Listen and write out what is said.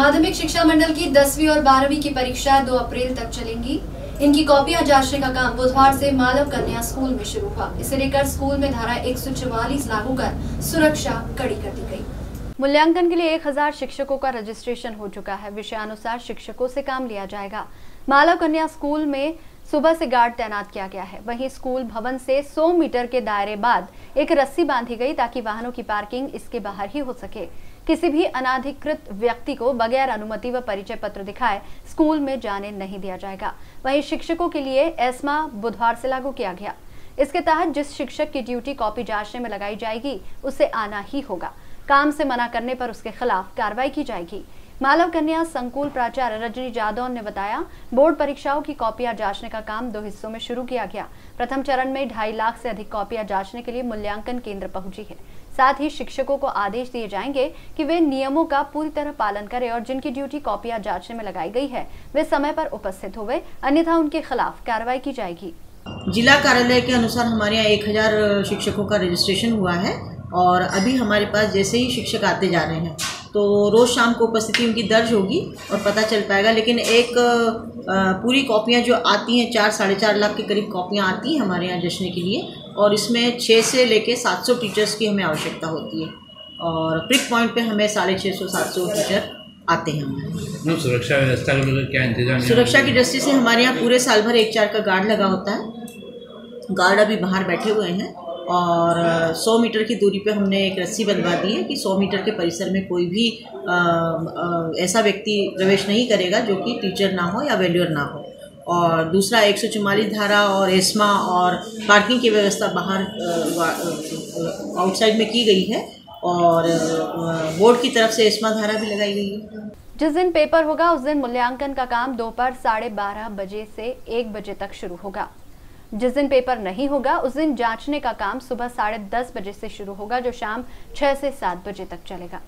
माध्यमिक शिक्षा मंडल की दसवीं और बारहवीं की परीक्षा 2 अप्रैल तक चलेंगी। इनकी कॉपियाँ जांचने का काम बुधवार से मालव कन्या स्कूल में शुरू हुआ। इसे लेकर स्कूल में धारा एक सौ चौवालीस लागू कर सुरक्षा कड़ी कर दी गई। मूल्यांकन के लिए 1000 शिक्षकों का रजिस्ट्रेशन हो चुका है। विषयानुसार शिक्षकों से काम लिया जाएगा। मालव कन्या स्कूल में सुबह से गार्ड तैनात किया गया है। वहीं स्कूल भवन से 100 मीटर के दायरे बाद एक रस्सी बांधी गई ताकि वाहनों की पार्किंग इसके बाहर ही हो सके। किसी भी अनाधिकृत व्यक्ति को बगैर अनुमति व परिचय पत्र दिखाए स्कूल में जाने नहीं दिया जाएगा। वहीं शिक्षकों के लिए एस्मा बुधवार से लागू किया गया। इसके तहत जिस शिक्षक की ड्यूटी कॉपी जांचने में लगाई जाएगी, उसे आना ही होगा। काम से मना करने पर उसके खिलाफ कार्रवाई की जाएगी। मालव कन्या संकुल प्राचार्य रजनी जादव ने बताया, बोर्ड परीक्षाओं की कॉपियाँ जांचने का काम दो हिस्सों में शुरू किया गया। प्रथम चरण में ढाई लाख से अधिक कॉपियाँ जांचने के लिए मूल्यांकन केंद्र पहुँची है। साथ ही शिक्षकों को आदेश दिए जाएँगे कि वे नियमों का पूरी तरह पालन करें और जिनकी ड्यूटी कॉपियाँ जांचने में लगाई गई है, वे समय पर उपस्थित हुए अन्यथा उनके खिलाफ कार्रवाई की जाएगी। जिला कार्यालय के अनुसार हमारे यहाँ एक हज़ार शिक्षकों का रजिस्ट्रेशन हुआ है और अभी हमारे पास जैसे ही शिक्षक आते जा रहे हैं तो रोज़ शाम को उपस्थिति उनकी दर्ज होगी और पता चल पाएगा लेकिन एक पूरी कॉपियाँ जो आती हैं चार साढ़े चार लाख के करीब कॉपियाँ आती हैं हमारे यहाँ जश्न के लिए और इसमें छः से लेके सात सौ टीचर्स की हमें आवश्यकता होती है। और प्रिक पॉइंट पे हमें साढ़े छः सौ सात सौ टीचर आते हैं हमारे सुरक्षा व्यवस्था का क्या इंतज़ाम सुरक्षा की दृष्टि से हमारे यहाँ पूरे साल भर एक चार का गार्ड लगा होता है। गार्ड अभी बाहर बैठे हुए हैं। और 100 मीटर की दूरी पे हमने एक रस्सी बनवा दी है कि 100 मीटर के परिसर में कोई भी आ, आ, ऐसा व्यक्ति प्रवेश नहीं करेगा जो कि टीचर ना हो या वैल्यूअर ना हो। और दूसरा एक धारा और एस्मा और पार्किंग की व्यवस्था बाहर आउटसाइड में की गई है और बोर्ड की तरफ़ से एस्मा धारा भी लगाई गई है। जिस दिन पेपर होगा उस दिन मूल्यांकन का काम दोपहर साढ़े बारह बजे से एक बजे तक शुरू होगा। जिस दिन पेपर नहीं होगा, उस दिन जांचने का काम सुबह साढ़े दस बजे से शुरू होगा, जो शाम छह से सात बजे तक चलेगा।